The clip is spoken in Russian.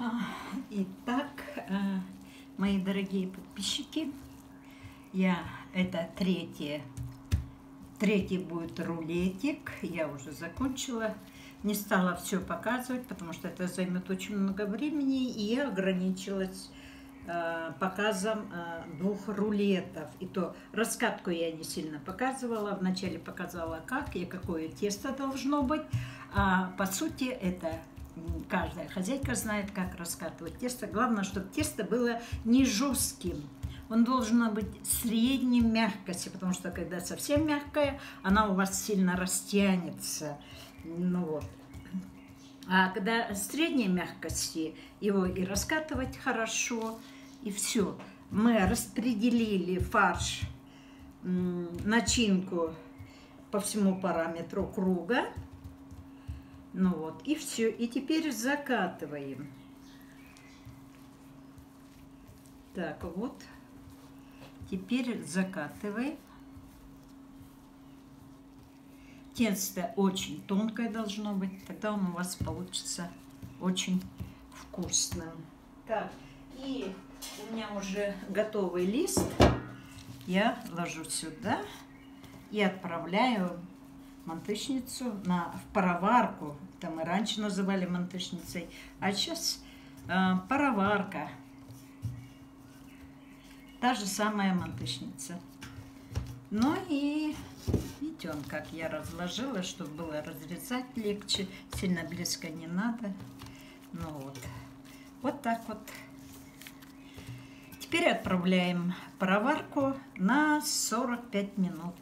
А, Итак, э, мои дорогие подписчики, я это третье, третий будет рулетик, я уже закончила, не стала все показывать, потому что это займет очень много времени, и я ограничилась э, показом э, двух рулетов. И то раскатку я не сильно показывала, вначале показала как и какое тесто должно быть, а по сути это каждая хозяйка знает, как раскатывать тесто. Главное, чтобы тесто было не жестким. Он должен быть средней мягкости, потому что когда совсем мягкая, она у вас сильно растянется. Ну вот. А когда средней мягкости, его и раскатывать хорошо, и все. Мы распределили фарш, начинку по всему параметру круга. Ну вот, и все. И теперь закатываем. Так, вот. Теперь закатываем. Тесто очень тонкое должно быть, тогда он у вас получится очень вкусным. Так, и у меня уже готовый лист. Я ложу сюда и отправляю мантышницу на, в пароварку. Это мы раньше называли мантышницей, а сейчас э, пароварка. Та же самая мантышница. Ну и видите, он как я разложила, чтобы было разрезать легче. Сильно близко не надо. Ну вот. Вот так вот. Теперь отправляем пароварку на 45 минут.